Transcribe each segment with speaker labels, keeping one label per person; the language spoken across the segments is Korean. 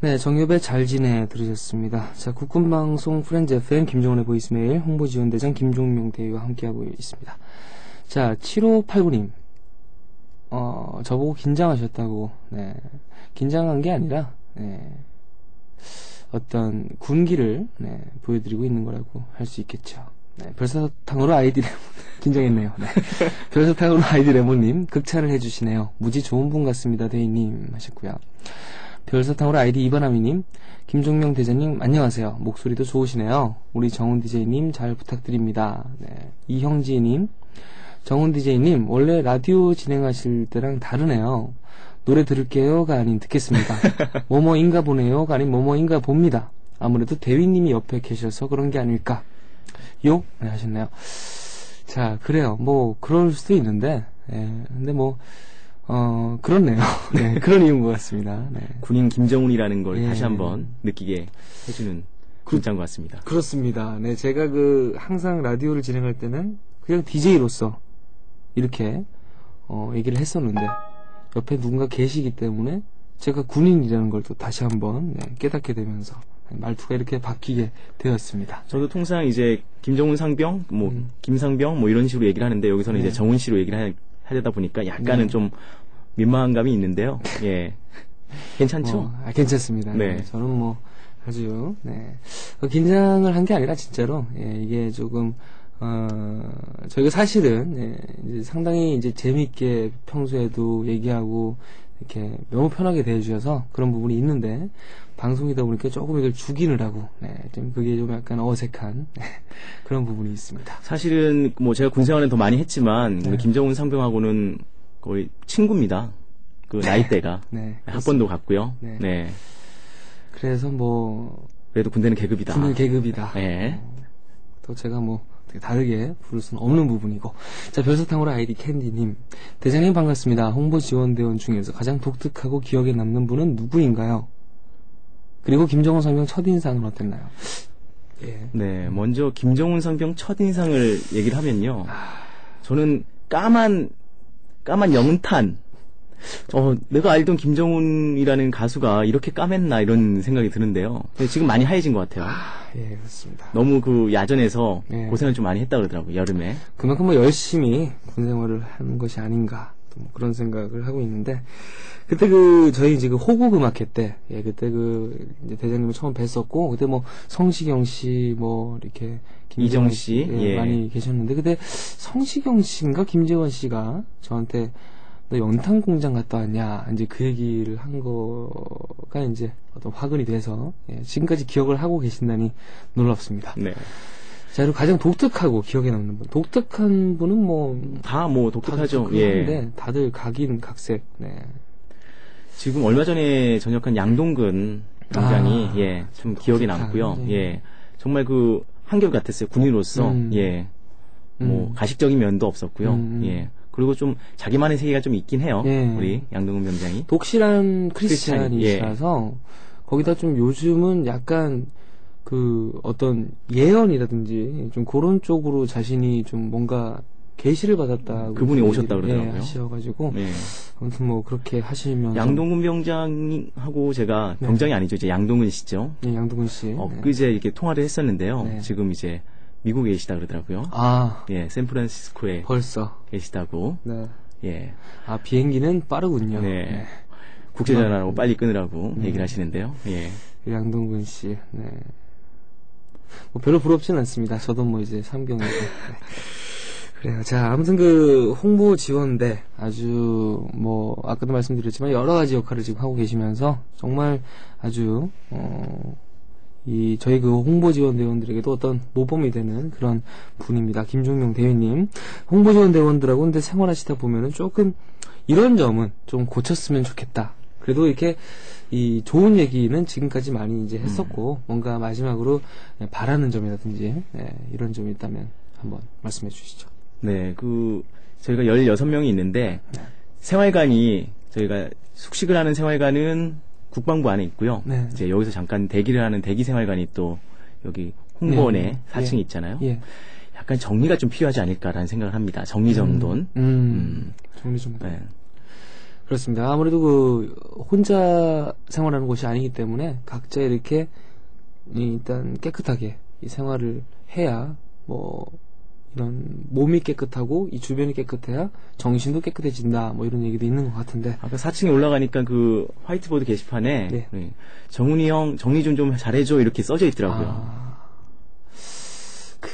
Speaker 1: 네, 정엽의 잘 지내 들으셨습니다. 자, 국군방송 프렌즈 FM 김종원의 보이스메일 홍보지원대장 김종명 대위와 함께하고 있습니다. 자, 7589님. 어, 저보고 긴장하셨다고, 네. 긴장한 게 아니라, 네. 어떤 군기를, 네, 보여드리고 있는 거라고 할 수 있겠죠. 네, 별사탕으로 아이디 레몬, 긴장했네요. 네. 별사탕으로 아이디 레몬님, 극찬을 해주시네요. 무지 좋은 분 같습니다, 대인님 하셨고요. 별사탕으로 아이디 이바나미님, 김종명 대장님, 안녕하세요. 목소리도 좋으시네요. 우리 정훈 DJ님 잘 부탁드립니다. 네. 이형지님, 정훈 DJ님, 원래 라디오 진행하실 때랑 다르네요. 노래 들을게요가 아닌 듣겠습니다. 뭐뭐인가 보네요가 아닌 뭐뭐인가 봅니다. 아무래도 대위님이 옆에 계셔서 그런 게 아닐까. 요? 네, 하셨네요. 자, 그래요. 뭐, 그럴 수도 있는데, 예, 근데 뭐, 어, 그렇네요. 네, 그런 이유인 것 같습니다. 네.
Speaker 2: 군인 김정훈이라는 걸
Speaker 1: 예.
Speaker 2: 다시 한번 느끼게 해주는 문자인 것 같습니다.
Speaker 1: 그렇습니다. 네, 제가 그, 항상 라디오를 진행할 때는 그냥 DJ로서 이렇게, 어, 얘기를 했었는데, 옆에 누군가 계시기 때문에 제가 군인이라는 걸 또 다시 한번 네, 깨닫게 되면서 말투가 이렇게 바뀌게 되었습니다.
Speaker 2: 저도 통상 이제 김정훈 상병, 뭐
Speaker 1: 음.
Speaker 2: 김상병, 뭐 이런 식으로 얘기를 하는데 여기서는
Speaker 1: 네.
Speaker 2: 이제 정훈 씨로 얘기를 하, 하려다 보니까 약간은
Speaker 1: 네.
Speaker 2: 좀 민망한 감이 있는데요. 예, 괜찮죠?
Speaker 1: 어, 아, 괜찮습니다.
Speaker 2: 네.
Speaker 1: 네, 저는 뭐 아주 네. 어, 긴장을 한 게 아니라 진짜로 예, 이게 조금 어, 저희가 사실은 예, 이제 상당히 이제 재미있게 평소에도 얘기하고 이렇게 너무 편하게 대해주셔서 그런 부분이 있는데 방송이다 보니까 조금 이걸 죽이느라고 네, 좀 그게 좀 약간 어색한 네, 그런 부분이 있습니다.
Speaker 2: 사실은 뭐 제가 군 생활은 더 많이 했지만
Speaker 1: 네.
Speaker 2: 우리 김정훈 상병하고는 거의 친구입니다. 그 나이대가
Speaker 1: 네,
Speaker 2: 학번도 같고요.
Speaker 1: 네.
Speaker 2: 네.
Speaker 1: 그래서 뭐
Speaker 2: 그래도 군대는 계급이다.
Speaker 1: 군인 계급이다.
Speaker 2: 네.
Speaker 1: 또 제가 뭐 다르게 부를 수는 없는 부분이고. 자, 별사탕으로 아이디 캔디님. 대장님 반갑습니다. 홍보 지원대원 중에서 가장 독특하고 기억에 남는 분은 누구인가요? 그리고 김정은 상병 첫인상은 어땠나요? 예.
Speaker 2: 네, 먼저 김정훈 상병 첫인상을 얘기를 하면요.
Speaker 1: 아.
Speaker 2: 저는 까만, 까만 영탄. 어, 내가 알던 김정훈이라는 가수가 이렇게 까맸나 이런 생각이 드는데요. 지금 많이 하얘진 것 같아요.
Speaker 1: 아, 예, 그렇습니다.
Speaker 2: 너무 그 야전에서
Speaker 1: 네.
Speaker 2: 고생을 좀 많이 했다 그러더라고요, 여름에.
Speaker 1: 그만큼 뭐 열심히 군 생활을 하는 것이 아닌가. 또뭐 그런 생각을 하고 있는데. 그때 그, 저희 이제 그 호국 음악회 때, 예, 그때 그, 이제 대장님을 처음 뵀었고, 그때 뭐, 성시경 씨, 뭐, 이렇게,
Speaker 2: 이정 씨,
Speaker 1: 예,
Speaker 2: 예.
Speaker 1: 많이 계셨는데, 그때 성시경 씨인가 김재원 씨가 저한테, 너 연탄 공장 갔다 왔냐, 이제 그 얘기를 한 거가 이제 어떤 화근이 돼서, 예, 지금까지 기억을 하고 계신다니 놀랍습니다.
Speaker 2: 네.
Speaker 1: 자, 그리고 가장 독특하고 기억에 남는 분. 독특한 분은 뭐,
Speaker 2: 다뭐 독특하죠. 예.
Speaker 1: 독특한데 다들 각인, 각색, 네.
Speaker 2: 지금 얼마 전에 전역한 양동근 병장이
Speaker 1: 아,
Speaker 2: 예, 좀 기억에 남고요.
Speaker 1: 네.
Speaker 2: 예. 정말 그 한결 같았어요. 군인으로서.
Speaker 1: 음.
Speaker 2: 예. 뭐
Speaker 1: 음.
Speaker 2: 가식적인 면도 없었고요.
Speaker 1: 음.
Speaker 2: 예. 그리고 좀 자기만의 세계가 좀 있긴 해요.
Speaker 1: 예.
Speaker 2: 우리 양동근 병장이.
Speaker 1: 독실한
Speaker 2: 크리스찬,
Speaker 1: 크리스찬이시라서 거기다 좀 요즘은 약간 그 어떤 예언이라든지 좀 그런 쪽으로 자신이 좀 뭔가 계시를 받았다고
Speaker 2: 그분이 오셨다 그러더라고요.
Speaker 1: 예, 하셔가지고
Speaker 2: 예.
Speaker 1: 아무튼 뭐 그렇게 하시면서
Speaker 2: 양동근 병장하고 제가
Speaker 1: 네.
Speaker 2: 병장이 아니죠. 이제 양동근 씨죠.
Speaker 1: 예, 양동근 씨 네.
Speaker 2: 엊그제 이렇게 통화를 했었는데요.
Speaker 1: 네.
Speaker 2: 지금 이제 미국에 계시다 그러더라고요.
Speaker 1: 아
Speaker 2: 예, 샌프란시스코에
Speaker 1: 벌써
Speaker 2: 계시다고.
Speaker 1: 네.
Speaker 2: 예.
Speaker 1: 아 비행기는 빠르군요.
Speaker 2: 네. 국제전화라고 빨리 끊으라고
Speaker 1: 음.
Speaker 2: 얘기를 하시는데요. 예.
Speaker 1: 양동근 씨, 네. 뭐 별로 부럽진 않습니다. 저도 뭐 이제 상병이고. 네. 그래요. 자, 아무튼 그 홍보 지원대 아주 뭐 아까도 말씀드렸지만 여러 가지 역할을 지금 하고 계시면서 정말 아주 어 이 저희 그 홍보 지원 대원들에게도 어떤 모범이 되는 그런 분입니다. 김종명 대위님. 홍보 지원 대원들하고 근데 생활하시다 보면은 조금 이런 점은 좀 고쳤으면 좋겠다. 그래도 이렇게 이 좋은 얘기는 지금까지 많이 이제 했었고 뭔가 마지막으로 바라는 점이라든지 예, 이런 점이 있다면 한번 말씀해 주시죠.
Speaker 2: 네, 그 저희가 16명이 있는데
Speaker 1: 네.
Speaker 2: 생활관이 저희가 숙식을 하는 생활관은 국방부 안에 있고요.
Speaker 1: 네.
Speaker 2: 이제 여기서 잠깐 대기를 하는 대기 생활관이 또 여기 홍보원에
Speaker 1: 네.
Speaker 2: 4층에
Speaker 1: 예.
Speaker 2: 있잖아요.
Speaker 1: 예.
Speaker 2: 약간 정리가 좀 필요하지 않을까라는 생각을 합니다. 정리정돈.
Speaker 1: 음,
Speaker 2: 음.
Speaker 1: 정리 좀.
Speaker 2: 네.
Speaker 1: 그렇습니다. 아무래도 그 혼자 생활하는 곳이 아니기 때문에 각자 이렇게 일단 깨끗하게 이 생활을 해야 뭐 이런 몸이 깨끗하고 이 주변이 깨끗해야 정신도 깨끗해진다 뭐 이런 얘기도 있는 것 같은데
Speaker 2: 아까 4층에 올라가니까 그 화이트보드 게시판에
Speaker 1: 네.
Speaker 2: 네, 정훈이 형 정리 좀 좀 잘해줘 이렇게 써져 있더라고요.
Speaker 1: 아,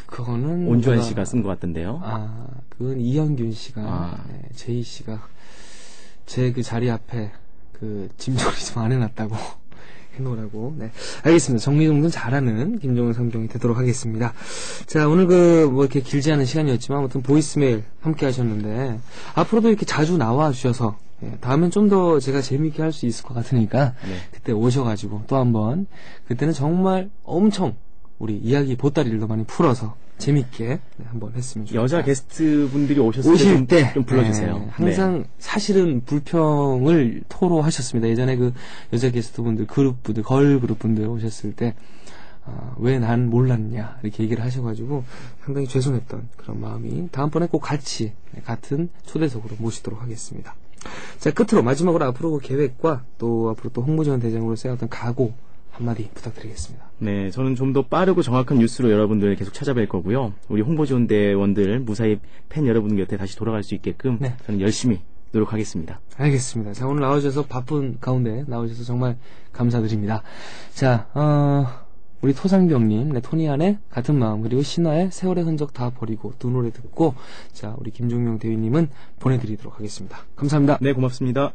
Speaker 1: 그거는
Speaker 2: 온주환 씨가 쓴 것 같던데요.
Speaker 1: 아, 그건 이현균 씨가,
Speaker 2: 아.
Speaker 1: 네, 제이 씨가 제 그 자리 앞에 그 짐처리 좀 안 해놨다고 해놓으라고. 네. 알겠습니다. 정리 정돈 잘하는 김종훈 상병이 되도록 하겠습니다. 자, 오늘 그, 뭐 이렇게 길지 않은 시간이었지만, 아무튼 보이스메일 함께 하셨는데, 앞으로도 이렇게 자주 나와 주셔서, 예, 다음엔 좀 더 제가 재미있게 할 수 있을 것 같으니까,
Speaker 2: 네.
Speaker 1: 그때 오셔가지고 또 한 번, 그때는 정말 엄청 우리 이야기 보따리를 더 많이 풀어서 재밌게 네, 한번 했으면 좋겠다.
Speaker 2: 여자 게스트 분들이 오셨을 때
Speaker 1: 오실
Speaker 2: 좀, 때좀 불러주세요.
Speaker 1: 네, 항상 사실은 불평을 토로하셨습니다. 예전에 그 여자 게스트 분들 그룹 분들 걸 그룹 분들 오셨을 때 아, 왜난 몰랐냐 이렇게 얘기를 하셔가지고 상당히 죄송했던 그런 마음이 다음번에 꼭 같이 네, 같은 초대석으로 모시도록 하겠습니다. 자 끝으로 마지막으로 앞으로 그 계획과 또 앞으로 또 홍보지원 대장으로서의 어떤 각오 한마디 부탁드리겠습니다.
Speaker 2: 네, 저는 좀 더 빠르고 정확한 뉴스로 여러분들 계속 찾아뵐 거고요. 우리 홍보지원대원들 무사히 팬 여러분 곁에 다시 돌아갈 수 있게끔
Speaker 1: 네.
Speaker 2: 저는 열심히 노력하겠습니다.
Speaker 1: 알겠습니다. 자, 오늘 나오셔서 바쁜 가운데 나오셔서 정말 감사드립니다. 자, 어, 우리 토상병님, 네, 토니안의 같은 마음, 그리고 신화의 세월의 흔적 다 버리고 두 노래 듣고, 자, 우리 김종명 대위님은 보내드리도록 하겠습니다. 감사합니다.
Speaker 2: 네, 고맙습니다.